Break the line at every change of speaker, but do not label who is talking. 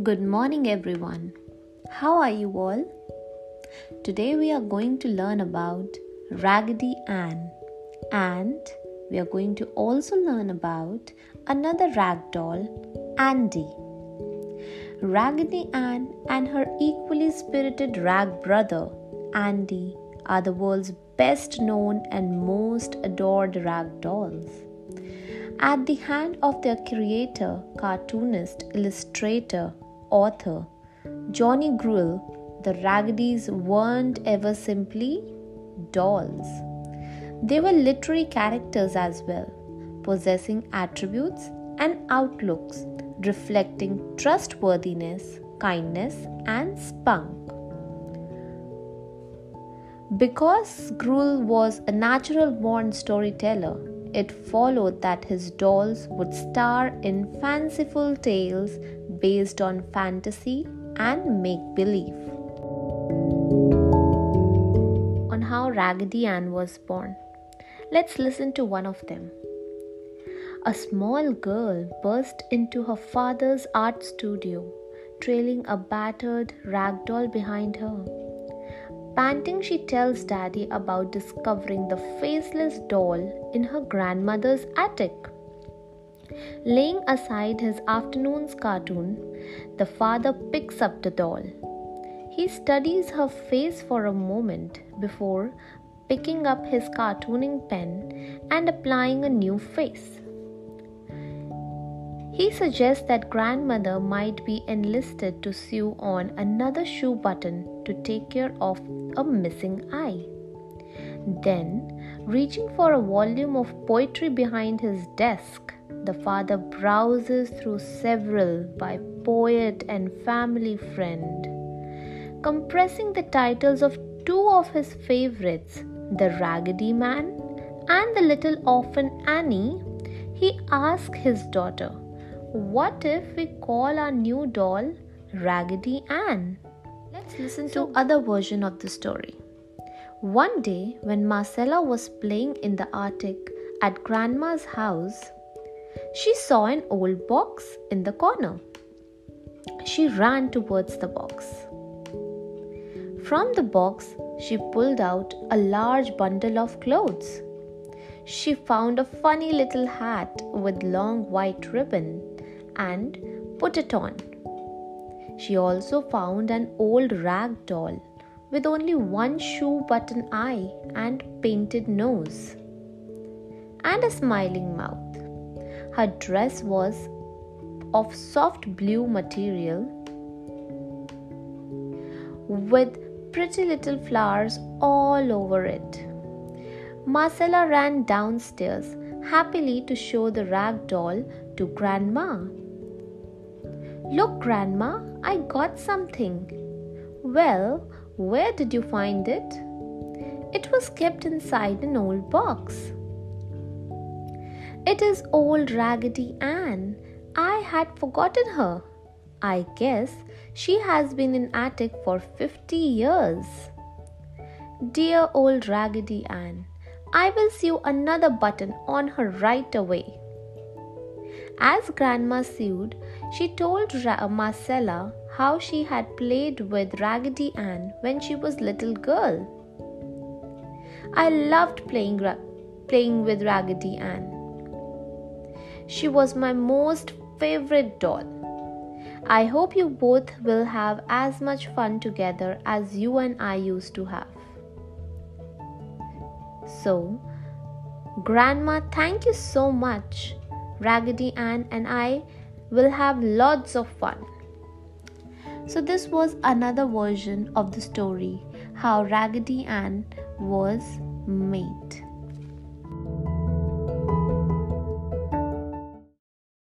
Good morning, everyone. How are you all? Today we are going to learn about Raggedy Ann and we are going to also learn about another rag doll, Andy. Raggedy Ann and her equally spirited rag brother, Andy, are the world's best known and most adored rag dolls. At the hand of their creator, cartoonist, illustrator, author, Johnny Gruelle, the Raggedy's weren't ever simply dolls. They were literary characters as well, possessing attributes and outlooks reflecting trustworthiness, kindness, and spunk. Because Gruelle was a natural born storyteller, it followed that his dolls would star in fanciful tales based on fantasy and make believe. On how Raggedy Ann was born. Let's listen to one of them. A small girl burst into her father's art studio, trailing a battered rag doll behind her. Panting, she tells Daddy about discovering the faceless doll in her grandmother's attic. Laying aside his afternoon's cartoon, the father picks up the doll. He studies her face for a moment before picking up his cartooning pen and applying a new face. He suggests that grandmother might be enlisted to sew on another shoe button to take care of a missing eye. Then, reaching for a volume of poetry behind his desk, the father browses through several by poet and family friend. Compressing the titles of two of his favorites, The Raggedy Man and The Little Orphan Annie, he asks his daughter, What if we call our new doll Raggedy Ann? Let's listen to other version of the story. One day when Marcella was playing in the attic at grandma's house, she saw an old box in the corner. She ran towards the box. From the box, she pulled out a large bundle of clothes. She found a funny little hat with long white ribbon and put it on. She also found an old rag doll with only one shoe button eye and painted nose, and a smiling mouth. Her dress was of soft blue material with pretty little flowers all over it. Marcella ran downstairs happily to show the rag doll to Grandma. Look, Grandma, I got something. Well, where did you find it? It was kept inside an old box. It is old Raggedy Ann. I had forgotten her. I guess she has been in attic for 50 years. Dear old Raggedy Ann, I will sew another button on her right away. As Grandma sewed, she told Ra- uh, Marcella how she had played with Raggedy Ann when she was little girl. I loved playing, playing with Raggedy Ann. She was my most favorite doll. I hope you both will have as much fun together as you and I used to have. So, Grandma, thank you so much. Raggedy Ann and I will have lots of fun. So, this was another version of the story how Raggedy Ann was made.